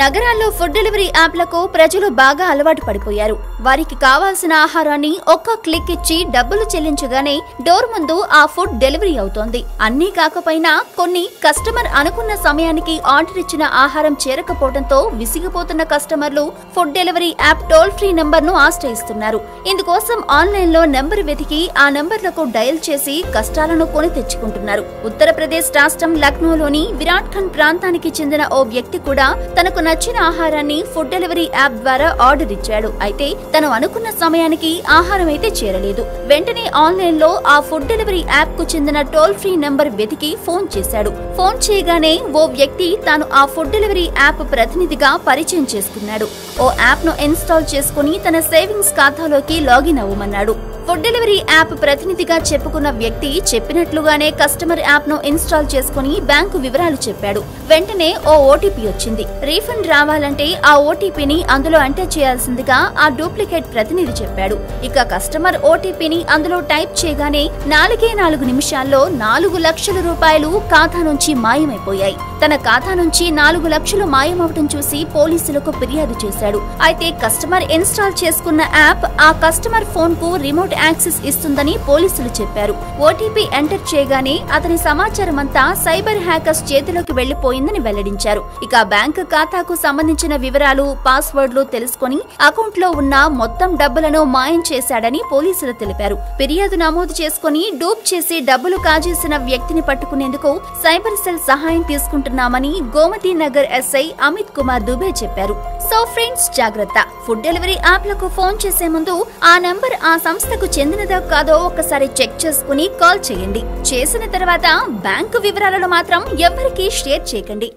నగరాల్లో food delivery యాప్లకు ప్రజలు బాగా అలవాటు పడిపోయారు. వారికి కావాల్సిన ఆహారాన్ని ఒక్క క్లిక్ ఇచ్చి డబ్బులు చెల్లించగానే డోర్ ముందు ఆ ఫుడ్ డెలివరీ అవుతోంది. అన్నీ కాకపోయినా కొన్ని కస్టమర్ అనుకున్న సమయానికి ఆర్డర్ ఇచ్చిన ఆహారం చేరకపోవడంతో విసిగిపోతున్న కస్టమర్లు food delivery app toll free నంబర్ను ఆశ్రయిస్తున్నారు. ఇందుకోసం ఆన్లైన్లో నెంబర్ వెతికి ఆ నంబర్లకు డయల్ చేసి కష్టాలను కొని తెచ్చుకుంటున్నారు. ఉత్తరప్రదేశ్ రాష్ట్రం లక్నోలోని విరాట్ ఖండ్ ప్రాంతానికి చెందిన ఓ వ్యక్తి కూడా తనకు నచ్చిన ఆహారాన్ని ఫుడ్ డెలివరీ యాప్ ద్వారా ఆర్డర్ ఇచ్చాడు. అయితే తను అనుకున్న సమయానికి ఆహారం అయితే చేరలేదు. వెంటనే ఆన్లైన్లో ఆ ఫుడ్ డెలివరీ యాప్కు చెందిన టోల్ ఫ్రీ నెంబర్ వెతికి ఫోన్ చేశాడు. ఫోన్ చేయగానే ఓ వ్యక్తి తాను ఆ ఫుడ్ డెలివరీ యాప్ ప్రతినిధిగా పరిచయం చేసుకున్నాడు. ఓ యాప్ను ఇన్స్టాల్ చేసుకుని తన సేవింగ్స్ ఖాతాలోకి లాగిన్ అవ్వమన్నాడు. ఫుడ్ డెలివరీ యాప్ ప్రతినిధిగా చెప్పుకున్న వ్యక్తి చెప్పినట్లుగానే కస్టమర్ యాప్ను ఇన్స్టాల్ చేసుకుని బ్యాంకు వివరాలు చెప్పాడు. వెంటనే ఓ ఓటీపీ వచ్చింది. రీఫండ్ రావాలంటే ఆ ఓటీపీని అందులో ఎంటర్ చేయాల్సిందిగా ఆ డూప్లికేట్ ప్రతినిధి చెప్పాడు. ఇక కస్టమర్ ఓటీపీని అందులో టైప్ చేయగానే నాలుగే నాలుగు నిమిషాల్లో నాలుగు లక్షల రూపాయలు ఖాతా నుంచి మాయమైపోయాయి. తన ఖాతా నుంచి నాలుగు లక్షలు మాయమవటం చూసి పోలీసులకు ఫిర్యాదు చేశాడు. అయితే కస్టమర్ ఇన్స్టాల్ చేసుకున్న యాప్ ఆ కస్టమర్ ఫోన్కు రిమోట్ యాక్సెస్ ఇస్తుందని పోలీసులు చెప్పారు. ఓటీపీ ఎంటర్ చేయగానే అతని సమాచారం అంతా సైబర్ హ్యాకర్స్ చేతిలోకి వెళ్ళిపోయిందని వెల్లడించారు. ఇక బ్యాంక్ ఖాతాకు సంబంధించిన వివరాలు పాస్వర్డ్లు తెలుసుకుని అకౌంట్లో ఉన్న మొత్తం డబ్బులను మాయం చేశాడని పోలీసులు తెలిపారు. ఫిర్యాదు నమోదు చేసుకుని డూప్ చేసి డబ్బులు కాజేసిన వ్యక్తిని పట్టుకునేందుకు సైబర్ సెల్ సహాయం తీసుకుంటున్నామని గోమతి నగర్ ఎస్ఐ అమిత్ కుమార్ దుబే చెప్పారు. సో ఫ్రెండ్స్ జాగ్రత్త. ఫుడ్ డెలివరీ యాప్లకు ఫోన్ చేసే ముందు ఆ నంబర్ ఆ సంస్థకు చెందినదో కాదో ఒకసారి చెక్ చేసుకుని కాల్ చేయండి. చేసిన తర్వాత బ్యాంకు వివరాలను మాత్రం ఎవరికీ షేర్ చేయకండి.